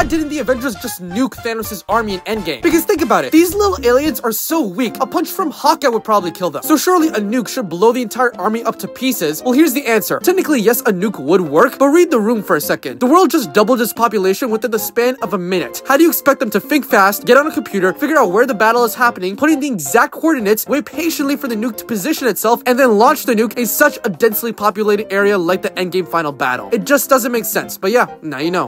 why didn't the Avengers just nuke Thanos' army in Endgame? Because think about it, these little aliens are so weak, a punch from Hawkeye would probably kill them. So surely a nuke should blow the entire army up to pieces. Well, here's the answer. Technically, yes, a nuke would work, but read the room for a second. The world just doubled its population within the span of a minute. How do you expect them to think fast, get on a computer, figure out where the battle is happening, put in the exact coordinates, wait patiently for the nuke to position itself, and then launch the nuke in such a densely populated area like the endgame final battle? It just doesn't make sense, but yeah, now you know.